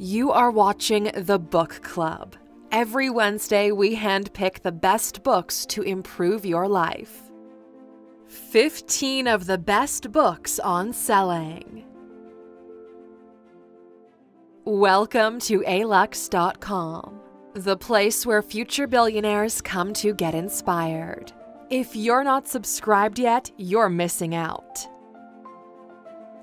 You are watching The Book Club. Every Wednesday, we handpick the best books to improve your life. 15 of the best books on selling. Welcome to alux.com, the place where future billionaires come to get inspired. If you're not subscribed yet, you're missing out.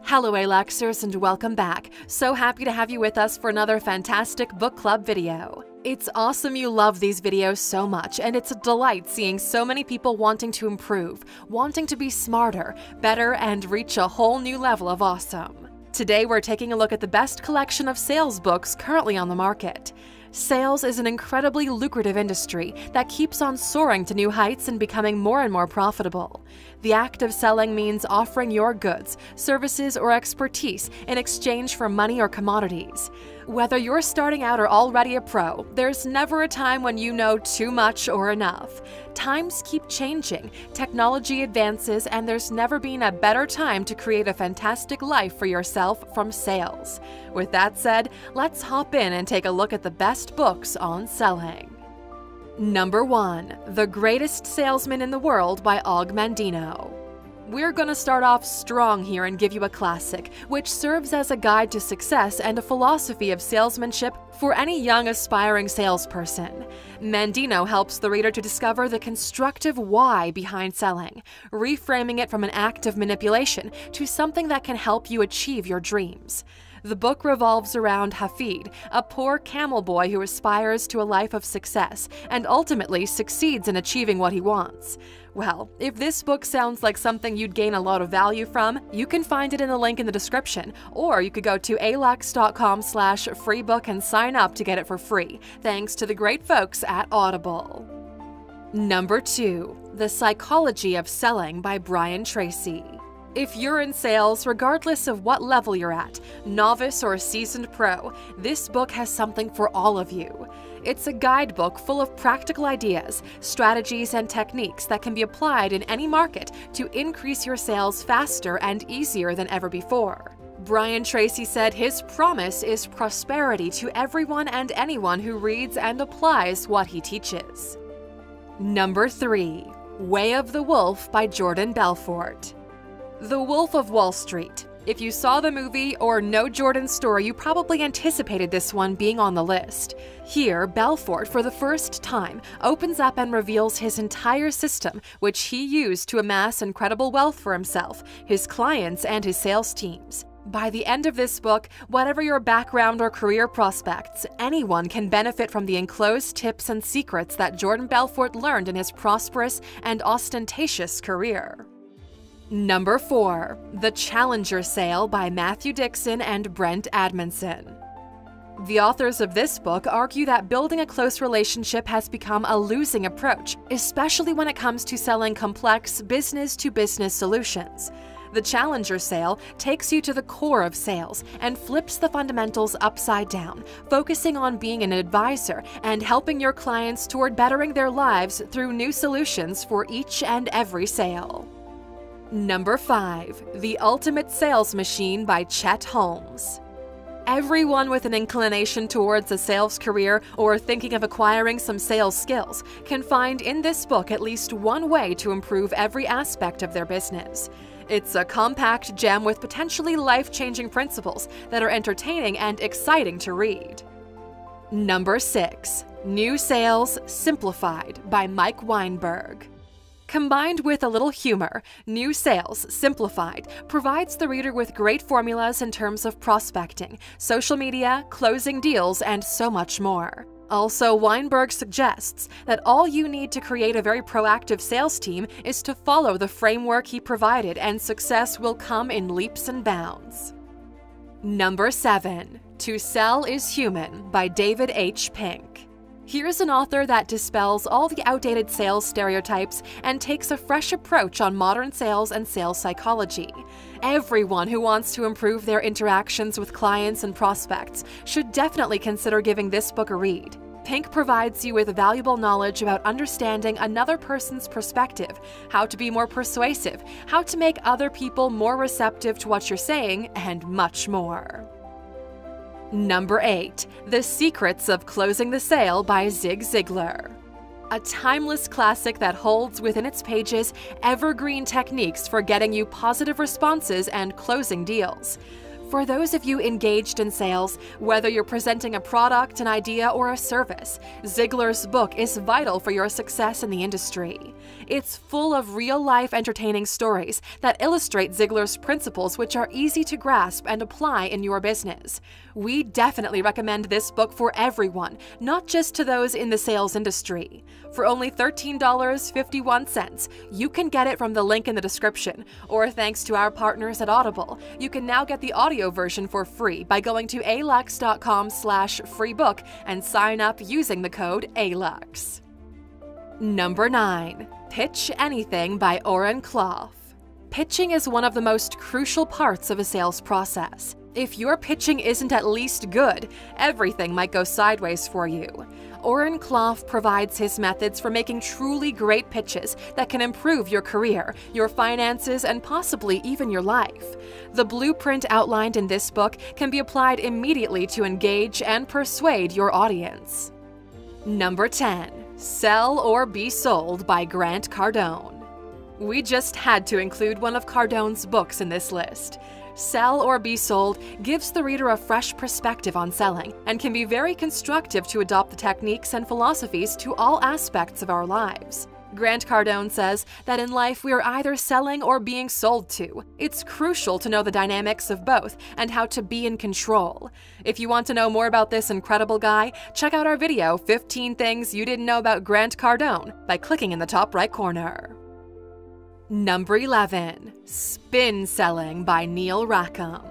Hello, Aluxers, and welcome back. So happy to have you with us for another fantastic book club video. It's awesome you love these videos so much, and it's a delight seeing so many people wanting to improve, wanting to be smarter, better, and reach a whole new level of awesome. Today, we're taking a look at the best collection of sales books currently on the market. Sales is an incredibly lucrative industry that keeps on soaring to new heights and becoming more and more profitable. The act of selling means offering your goods, services, or expertise in exchange for money or commodities. Whether you're starting out or already a pro, there's never a time when you know too much or enough. Times keep changing, technology advances, and there's never been a better time to create a fantastic life for yourself from sales. With that said, let's hop in and take a look at the best books on selling. Number 1 The Greatest Salesman in the World by Og Mandino. We're going to start off strong here and give you a classic, which serves as a guide to success and a philosophy of salesmanship for any young aspiring salesperson. Mandino helps the reader to discover the constructive why behind selling, reframing it from an act of manipulation to something that can help you achieve your dreams. The book revolves around Hafid, a poor camel boy who aspires to a life of success and ultimately succeeds in achieving what he wants. Well, if this book sounds like something you'd gain a lot of value from, you can find it in the link in the description, or you could go to alux.com slash freebook and sign up to get it for free, thanks to the great folks at Audible. Number 2. The Psychology of Selling by Brian Tracy. If you're in sales, regardless of what level you're at, novice or seasoned pro, this book has something for all of you. It's a guidebook full of practical ideas, strategies, and techniques that can be applied in any market to increase your sales faster and easier than ever before. Brian Tracy said his promise is prosperity to everyone and anyone who reads and applies what he teaches. Number 3 Way of the Wolf by Jordan Belfort. The Wolf of Wall Street. If you saw the movie or know Jordan's story, you probably anticipated this one being on the list. Here, Belfort, for the first time, opens up and reveals his entire system, which he used to amass incredible wealth for himself, his clients, and his sales teams. By the end of this book, whatever your background or career prospects, anyone can benefit from the enclosed tips and secrets that Jordan Belfort learned in his prosperous and ostentatious career. Number 4 The Challenger Sale by Matthew Dixon and Brent Adamson. The authors of this book argue that building a close relationship has become a losing approach, especially when it comes to selling complex business to business solutions. The Challenger Sale takes you to the core of sales and flips the fundamentals upside down, focusing on being an advisor and helping your clients toward bettering their lives through new solutions for each and every sale. Number 5 The Ultimate Sales Machine by Chet Holmes. Everyone with an inclination towards a sales career or thinking of acquiring some sales skills can find in this book at least one way to improve every aspect of their business. It's a compact gem with potentially life changing principles that are entertaining and exciting to read. Number 6 New Sales Simplified by Mike Weinberg. Combined with a little humor, New Sales Simplified provides the reader with great formulas in terms of prospecting, social media, closing deals, and so much more. Also, Weinberg suggests that all you need to create a very proactive sales team is to follow the framework he provided, and success will come in leaps and bounds. Number 7 To Sell is Human by David H. Pink. Here's an author that dispels all the outdated sales stereotypes and takes a fresh approach on modern sales and sales psychology. Everyone who wants to improve their interactions with clients and prospects should definitely consider giving this book a read. Pink provides you with valuable knowledge about understanding another person's perspective, how to be more persuasive, how to make other people more receptive to what you're saying, and much more. Number 8 The Secrets of Closing the Sale by Zig Ziglar. A timeless classic that holds within its pages evergreen techniques for getting you positive responses and closing deals. For those of you engaged in sales, whether you're presenting a product, an idea, or a service, Ziglar's book is vital for your success in the industry. It's full of real life entertaining stories that illustrate Ziglar's principles, which are easy to grasp and apply in your business. We definitely recommend this book for everyone, not just to those in the sales industry. For only $13.51, you can get it from the link in the description, or thanks to our partners at Audible, you can now get the audio version for free by going to alux.com slash freebook and sign up using the code ALUX. Number 9. Pitch Anything by Oren Klaff. Pitching is one of the most crucial parts of a sales process. If your pitching isn't at least good, everything might go sideways for you. Oren Klaff provides his methods for making truly great pitches that can improve your career, your finances, and possibly even your life. The blueprint outlined in this book can be applied immediately to engage and persuade your audience. Number 10 Sell or Be Sold by Grant Cardone. We just had to include one of Cardone's books in this list. Sell or Be Sold gives the reader a fresh perspective on selling and can be very constructive to adopt the techniques and philosophies to all aspects of our lives. Grant Cardone says that in life we are either selling or being sold to. It's crucial to know the dynamics of both and how to be in control. If you want to know more about this incredible guy, check out our video 15 Things You Didn't Know About Grant Cardone by clicking in the top right corner. Number 11 Spin Selling by Neil Rackham.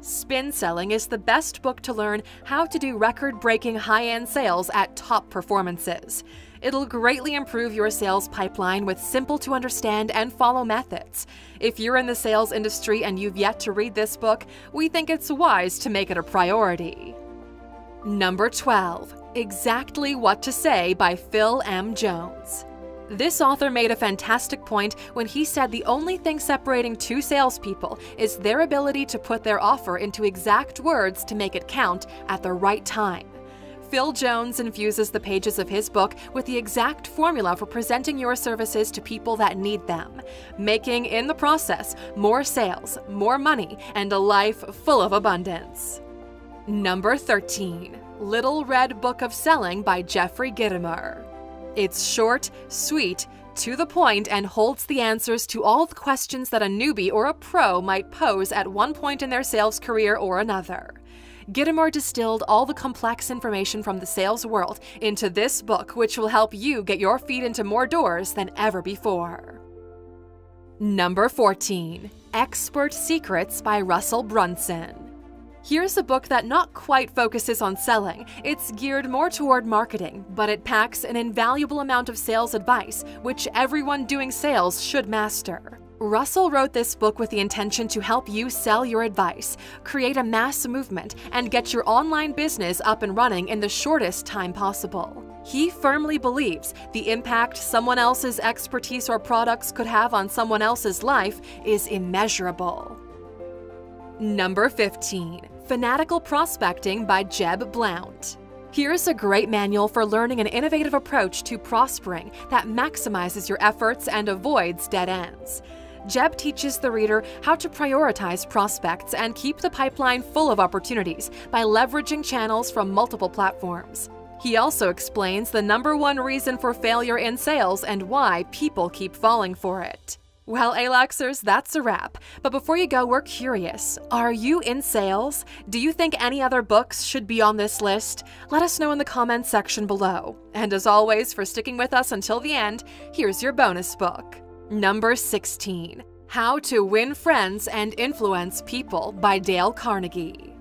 Spin Selling is the best book to learn how to do record breaking high end sales at top performances. It'll greatly improve your sales pipeline with simple to understand and follow methods. If you're in the sales industry and you've yet to read this book, we think it's wise to make it a priority. Number 12 Exactly What to Say by Phil M. Jones. This author made a fantastic point when he said the only thing separating two salespeople is their ability to put their offer into exact words to make it count at the right time. Phil Jones infuses the pages of his book with the exact formula for presenting your services to people that need them, making, in the process, more sales, more money, and a life full of abundance. Number 13 Little Red Book of Selling by Jeffrey Gitomer. It's short, sweet, to the point, and holds the answers to all the questions that a newbie or a pro might pose at one point in their sales career or another. Gitomer distilled all the complex information from the sales world into this book, which will help you get your feet into more doors than ever before. Number 14 Expert Secrets by Russell Brunson. Here's a book that not quite focuses on selling. It's geared more toward marketing, but it packs an invaluable amount of sales advice, which everyone doing sales should master. Russell wrote this book with the intention to help you sell your advice, create a mass movement, and get your online business up and running in the shortest time possible. He firmly believes the impact someone else's expertise or products could have on someone else's life is immeasurable. Number 15 Fanatical Prospecting by Jeb Blount. Here's a great manual for learning an innovative approach to prospering that maximizes your efforts and avoids dead ends. Jeb teaches the reader how to prioritize prospects and keep the pipeline full of opportunities by leveraging channels from multiple platforms. He also explains the number one reason for failure in sales and why people keep falling for it. Well, Aluxers, that's a wrap. But before you go, we're curious. Are you in sales? Do you think any other books should be on this list? Let us know in the comments section below. And as always, for sticking with us until the end, here's your bonus book. Number 16 How to Win Friends and Influence People by Dale Carnegie.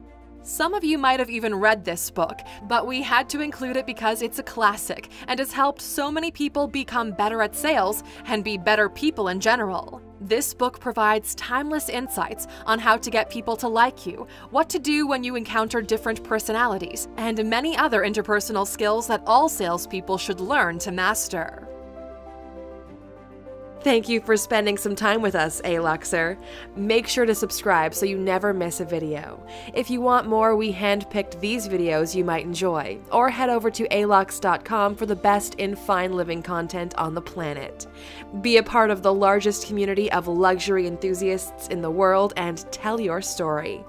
Some of you might have even read this book, but we had to include it because it's a classic and has helped so many people become better at sales and be better people in general. This book provides timeless insights on how to get people to like you, what to do when you encounter different personalities, and many other interpersonal skills that all salespeople should learn to master. Thank you for spending some time with us, A-Luxer. Make sure to subscribe so you never miss a video. If you want more, we handpicked these videos you might enjoy, or head over to alux.com for the best in fine living content on the planet. Be a part of the largest community of luxury enthusiasts in the world and tell your story.